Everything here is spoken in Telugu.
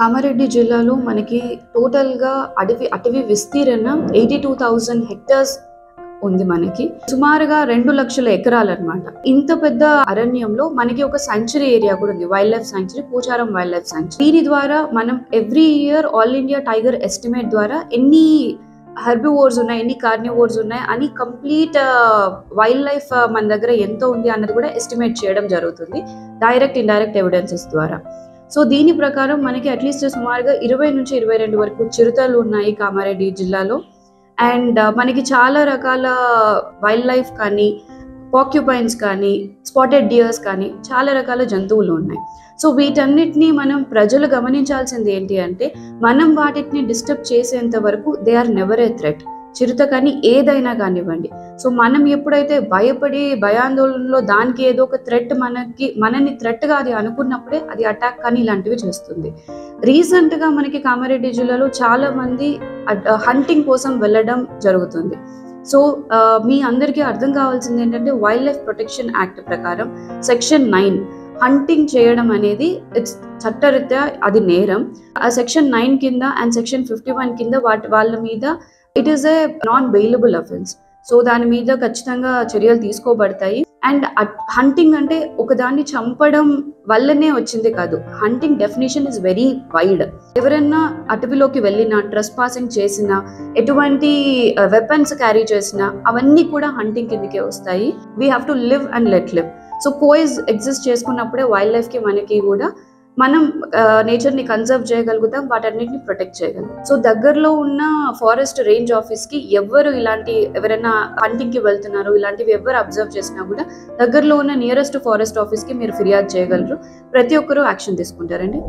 కామారెడ్డి జిల్లాలో మనకి టోటల్గా అడవి అటవీ విస్తీర్ణం ఎయిటీ టూ థౌజండ్ హెక్టర్స్ ఉంది మనకి. సుమారుగా రెండు లక్షల ఎకరాలు అనమాట ఇంత పెద్ద అరణ్యంలో మనకి ఒక సాంచురీ ఏరియా కూడా ఉంది. Wild life sanctuary Pocharam wild life sanctuary దీని ద్వారా మనం every year all India tiger estimate ద్వారా ఎన్ని హెర్బివోర్స్ ఉన్నాయి ఎన్ని కార్నివోర్స్ ఉన్నాయి అని కంప్లీట్ వైల్డ్ లైఫ్ మన దగ్గర ఎంత ఉంది అన్నది కూడా ఎస్టిమేట్ చేయడం జరుగుతుంది డైరెక్ట్ ఇండైరెక్ట్ ఎవిడెన్సెస్ ద్వారా. సో దీని ప్రకారం మనకి అట్లీస్ట్ సుమారుగా ఇరవై నుంచి ఇరవై రెండు వరకు చిరుతలు ఉన్నాయి కామారెడ్డి జిల్లాలో. అండ్ మనకి చాలా రకాల వైల్డ్ లైఫ్ కానీ పాక్యుపైన్స్ కానీ స్పాటెడ్ డియర్స్ కానీ చాలా రకాల జంతువులు ఉన్నాయి. సో వీటన్నిటిని మనం ప్రజలు గమనించాల్సింది ఏంటి అంటే మనం వాటిని డిస్టర్బ్ చేసేంత వరకు they are never a threat చిరుత కానీ ఏదైనా కానివ్వండి. సో మనం ఎప్పుడైతే భయపడి భయాందోళనలో దానికి ఏదో ఒక థ్రెట్ మనకి మనని థ్రెట్గా అది అనుకున్నప్పుడే అది అటాక్ కానీ ఇలాంటివి చేస్తుంది. రీసెంట్గా మనకి కామారెడ్డి జిల్లాలో చాలామంది హంటింగ్ కోసం వెళ్ళడం జరుగుతుంది. సో uh, మీ అందరికీ అర్థం కావాల్సింది ఏంటంటే వైల్డ్ లైఫ్ ప్రొటెక్షన్ యాక్ట్ ప్రకారం సెక్షన్ నైన్ హంటింగ్ చేయడం అనేది ఇట్స్ చట్టరీత్యా అది నేరం. ఆ సెక్షన్ నైన్ కింద అండ్ సెక్షన్ ఫిఫ్టీ వన్ కింద వాటి వాళ్ళ మీద it is a non bailable offence so దాని మీద ఖచ్చితంగా చర్యలు తీసుకోబడతాయి. అండ్ హంటింగ్ అంటే ఒకదాన్ని చంపడం వల్లనే వచ్చింది కాదు. Hunting definition is very wide ఎవరైనా అటవీలోకి వెళ్ళినా ట్రెస్ పాసింగ్ చేసినా ఎటువంటి uh, వెపన్స్ క్యారీ చేసినా అవన్నీ కూడా హంటింగ్ కిందకే వస్తాయి. We have to live and let live so coexist చేసుకున్నప్పుడే wild లైఫ్కి మనకి కూడా మనం నేచర్ని కన్సర్వ్ చేయగలుగుతాం వాటన్నిటిని ప్రొటెక్ట్ చేయగలం. సో దగ్గరలో ఉన్న ఫారెస్ట్ రేంజ్ ఆఫీస్కి ఎవరు ఇలాంటి ఎవరైనా హంటింగ్కి వెళ్తున్నారు ఇలాంటివి ఎవరు అబ్జర్వ్ చేసినా కూడా దగ్గరలో ఉన్న నియరెస్ట్ ఫారెస్ట్ ఆఫీస్కి మీరు ఫిర్యాదు చేయగలరు. ప్రతి ఒక్కరూ యాక్షన్ తీసుకుంటారండి.